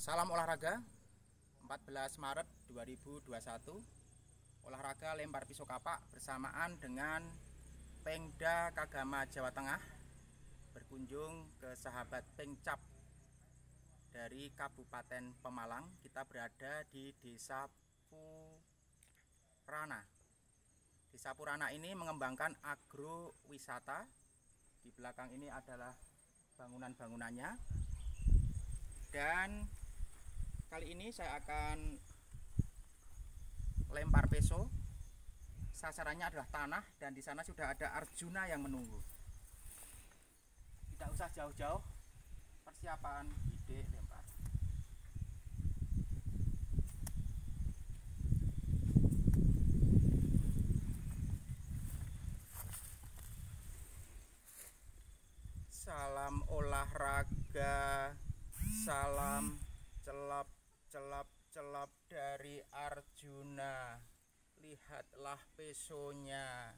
Salam olahraga 14 Maret 2021 Olahraga lempar pisau kapak bersamaan dengan Pengda Kagama Jawa Tengah Berkunjung ke sahabat Pengcap Dari Kabupaten Pemalang. Kita berada di Desa Purana. Desa Purana ini mengembangkan agrowisata. Di belakang ini adalah bangunan-bangunannya. Dan kali ini saya akan lempar peso. Sasarannya adalah tanah dan di sana sudah ada Arjuna yang menunggu. Tidak usah jauh-jauh. Persiapan ide lempar. Salam olahraga salam celap celap celap dari Arjuna. Lihatlah pesonya